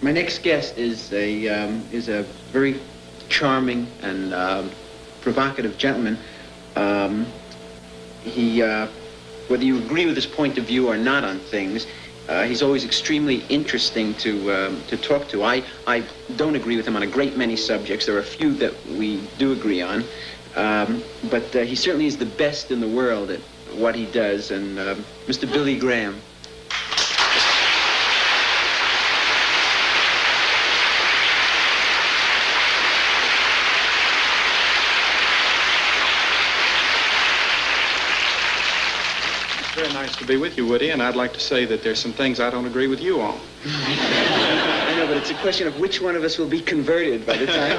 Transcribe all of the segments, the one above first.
My next guest is a um, is a very charming and um, provocative gentleman. Um, he, uh, whether you agree with his point of view or not on things, uh, he's always extremely interesting to um, to talk to. I I don't agree with him on a great many subjects. There are a few that we do agree on, um, but uh, he certainly is the best in the world at what he does. And um, Mr. Billy Graham. Very nice to be with you, Woody, and I'd like to say that there's some things I don't agree with you on. I know, but it's a question of which one of us will be converted by the time.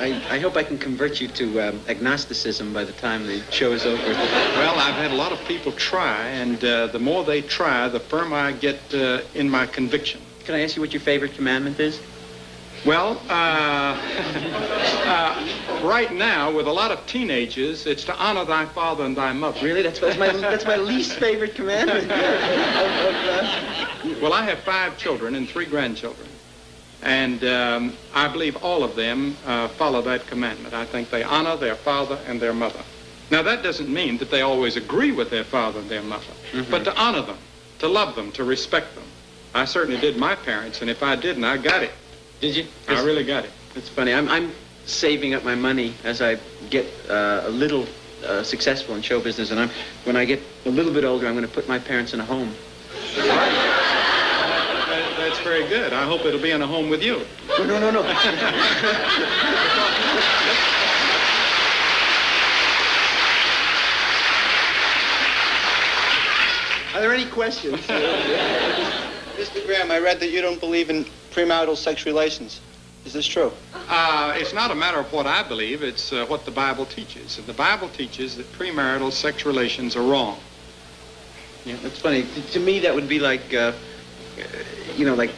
I, I hope I can convert you to um, agnosticism by the time the show is over. Well, I've had a lot of people try, and uh, the more they try, the firmer I get uh, in my conviction. Can I ask you what your favorite commandment is? Well, uh, uh, right now, with a lot of teenagers, it's to honor thy father and thy mother. Really? That's, that's my that's my least favorite commandment. Well, I have five children and three grandchildren. And um, I believe all of them uh, follow that commandment. I think they honor their father and their mother. Now, that doesn't mean that they always agree with their father and their mother, but to honor them, to love them, to respect them. I certainly did my parents, and if I didn't, I got it. Did you? I really got it. It's funny. I'm, I'm saving up my money as I get uh, a little uh, successful in show business, and I'm when I get a little bit older, I'm going to put my parents in a home. That- that's very good. I hope it'll be in a home with you. No, no, no, no. Are there any questions? Mr. Graham, I read that you don't believe in premarital sex relations. Is this true? Uh, it's not a matter of what I believe, it's uh, what the Bible teaches. And the Bible teaches that premarital sex relations are wrong. Yeah, that's funny. T- To me, that would be like, uh, uh, you know, like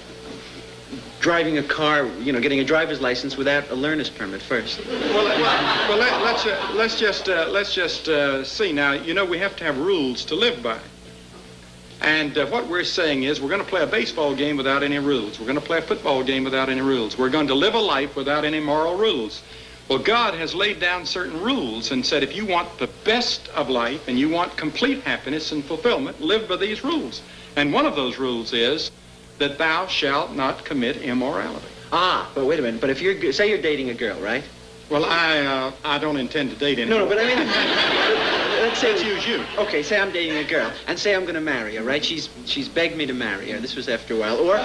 driving a car, you know, getting a driver's license without a learner's permit first. Well, let- well, well let, let's uh, let's just uh, let's just uh, see now. You know, we have to have rules to live by. And uh, what we're saying is, we're going to play a baseball game without any rules. We're going to play a football game without any rules. We're going to live a life without any moral rules. Well, God has laid down certain rules and said, if you want the best of life and you want complete happiness and fulfillment, live by these rules. And one of those rules is that thou shalt not commit immorality. Ah, but wait a minute. But if you're, say you're dating a girl, right? Well, I uh, I don't intend to date anyone. No, no, but I mean, let's say Let's use you. Okay, say I'm dating a girl, and say I'm going to marry her, right? She's she's begged me to marry her. This was after a while. Or,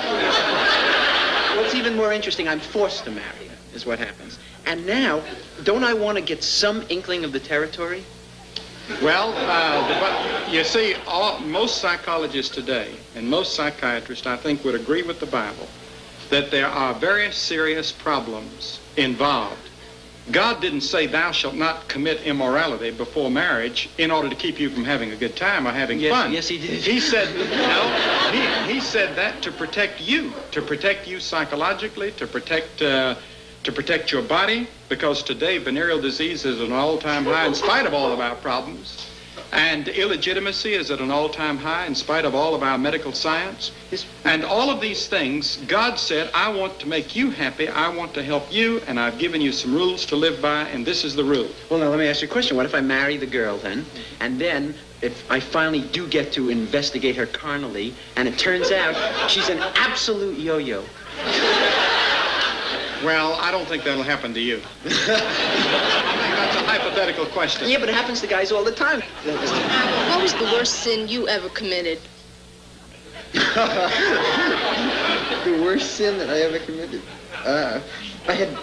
what's even more interesting, I'm forced to marry her, is what happens. And now, don't I want to get some inkling of the territory? Well, uh, but you see, all, most psychologists today and most psychiatrists, I think, would agree with the Bible that there are very serious problems involved. God didn't say thou shalt not commit immorality before marriage in order to keep you from having a good time or having Yes, fun. yes, he did. He said, no, he, he said that to protect you, to protect you psychologically, to protect, uh, to protect your body, because today venereal disease is at an all-time high in spite of all of our problems. And illegitimacy is at an all-time high in spite of all of our medical science. And all of these things, God said, I want to make you happy. I want to help you, and I've given you some rules to live by, and this is the rule. Well, now let me ask you a question. What if I marry the girl then, and then if I finally do get to investigate her carnally, and it turns out she's an absolute yo-yo? Well, I don't think that'll happen to you. hypothetical question. Yeah, but it happens to guys all the time. What was the worst sin you ever committed? the worst sin that I ever committed. Uh, I had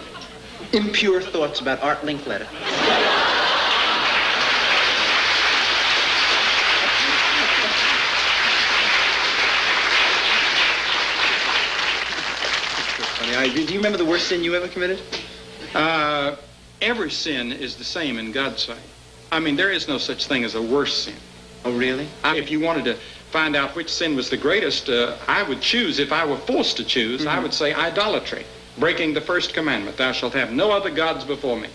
impure thoughts about Art Linkletter. Funny. I, do you remember the worst sin you ever committed? Uh, every sin is the same in God's sight. I mean, there is no such thing as a worse sin. Oh, really? I- If you wanted to find out which sin was the greatest, uh, I would choose, if I were forced to choose, I would say idolatry, breaking the first commandment, thou shalt have no other gods before me.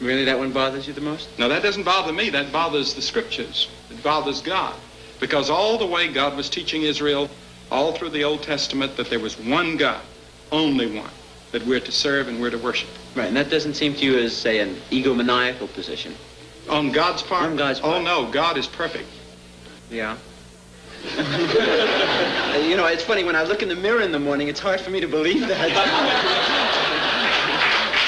Really, that one bothers you the most? No, that doesn't bother me. That bothers the scriptures. It bothers God. Because all the way God was teaching Israel all through the Old Testament that there was one God, only one, that we're to serve and we're to worship. Right, and that doesn't seem to you as, say, an egomaniacal position. On God's part? On God's part. Oh, no, God is perfect. Yeah. You know, it's funny, when I look in the mirror in the morning, it's hard for me to believe that.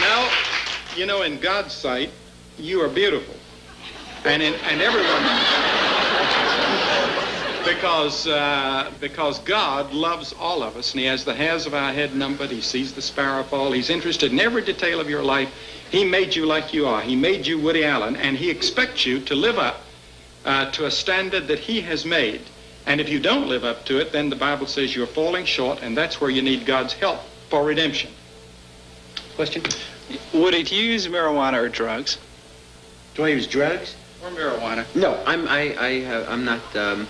Now, you know, in God's sight, you are beautiful. And, in, and everyone... because, uh, because God loves all of us, and he has the hairs of our head numbered. He sees the sparrow fall. He's interested in every detail of your life. He made you like you are. He made you Woody Allen, and he expects you to live up uh, to a standard that he has made. And if you don't live up to it, then the Bible says you're falling short, and that's where you need God's help for redemption. Question? Woody, do you use marijuana or drugs? Do I use drugs? Or marijuana? No, I'm, I, I, have, I'm not, um,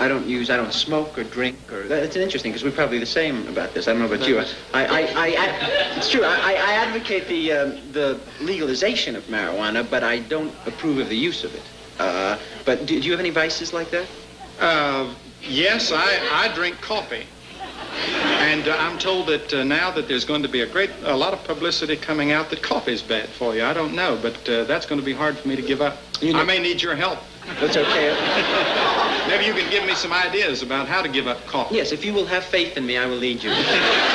I don't use, I don't smoke or drink or, that's interesting because we're probably the same about this. I don't know about you. I, I, I, I it's true, I, I advocate the, um, the legalization of marijuana, but I don't approve of the use of it. Uh, but do, do you have any vices like that? Uh, yes, I, I drink coffee. And uh, I'm told that uh, now that there's going to be a great, a lot of publicity coming out that coffee is bad for you. I don't know, but uh, that's going to be hard for me to give up. You know- I may need your help. That's okay. Maybe you can give me some ideas about how to give up coffee. yes, if you will have faith in me, I will lead you. Mr.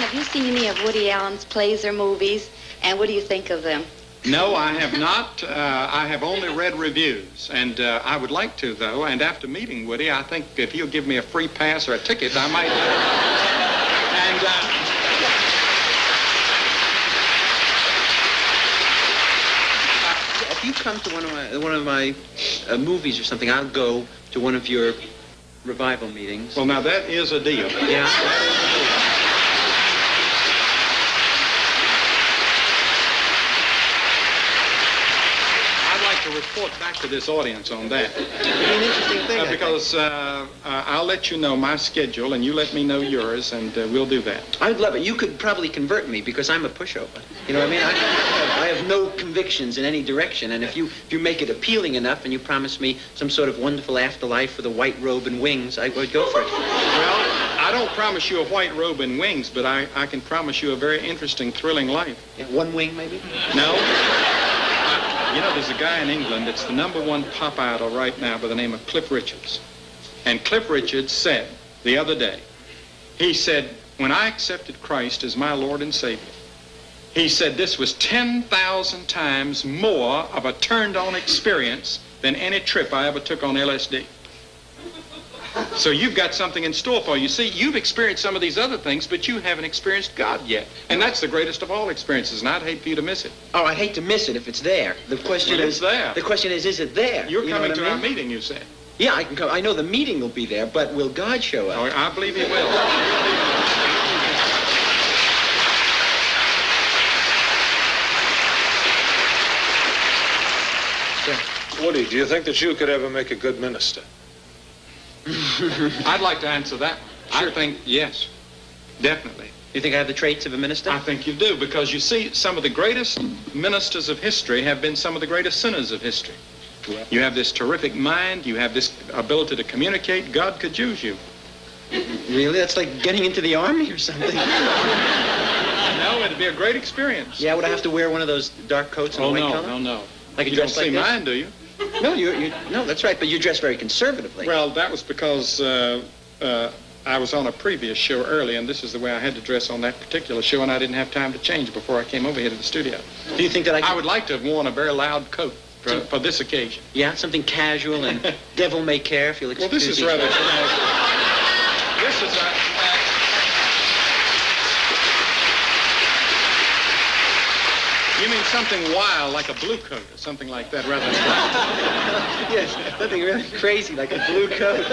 Have you seen any of Woody Allen's plays or movies? And what do you think of them? No, I have not. Uh, I have only read reviews, and uh, I would like to, though. And after meeting Woody, I think if he'll give me a free pass or a ticket, I might. and uh, If you come to one of my one of my uh, movies or something, I'll go to one of your revival meetings. well, now that is a deal. yeah. I'd like to report back to this audience on that. It'd be an interesting thing. Uh, because uh, uh, I'll let you know my schedule, and you let me know yours, and uh, we'll do that. I'd love it. You could probably convert me because I'm a pushover. You know what I mean? I, I have no convictions in any direction, and if you if you make it appealing enough and you promise me some sort of wonderful afterlife with a white robe and wings, I would go for it. Well, I don't promise you a white robe and wings, but I, I can promise you a very interesting, thrilling life. Yeah, one wing, maybe. No? You know, there's a guy in England that's the number one pop idol right now by the name of Cliff Richards. And Cliff Richards said the other day, he said, when I accepted Christ as my Lord and Savior, he said this was 10,000 times more of a turned on experience than any trip I ever took on LSD. So you've got something in store for you. You see, you've experienced some of these other things, but you haven't experienced God yet. And that's the greatest of all experiences, and I'd hate for you to miss it. Oh, I'd hate to miss it if it's there. The question Well, is it's there. The question is, is it there? You're You coming what to I our meeting, you said. Yeah, I can come. I know the meeting will be there, but will God show up? Oh, I believe he will. Woody, do you think that you could ever make a good minister? I'd like to answer that. I think yes, definitely. You think I have the traits of a minister? I think you do because you see, some of the greatest ministers of history have been some of the greatest sinners of history. You have this terrific mind. You have this ability to communicate. God could use you. Really? That's like getting into the army or something. No, it'd be a great experience. yeah, would I have to wear one of those dark coats and Oh white no, collar? no, no. Like a you don't like see this? mine, do you? No, you you no, that's right. But you dress very conservatively. Well, that was because uh, uh, I was on a previous show early, and this is the way I had to dress on that particular show, and I didn't have time to change before I came over here to the studio. Do you think that I? Could, I would like to have worn a very loud coat for, for this occasion. Yeah, something casual and devil may care. If you'll excuse Well, this is rather. this is a. Something wild, like a blue coat or something like that, rather than yes, something really crazy like a blue coat.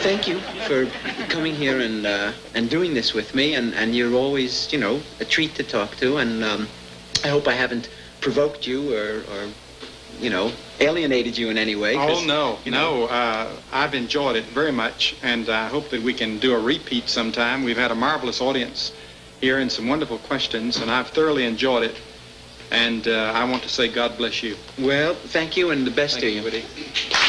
Thank you for coming here and uh, and doing this with me, and, and you're always, you know, a treat to talk to, and um, I hope I haven't provoked you or, or you know, alienated you in any way. Oh, no, you know, no. Uh, I've enjoyed it very much, and I hope that we can do a repeat sometime. We've had a marvelous audience here and some wonderful questions, and I've thoroughly enjoyed it. And uh, I want to say God bless you. Well, thank you and the best Thank to you, you.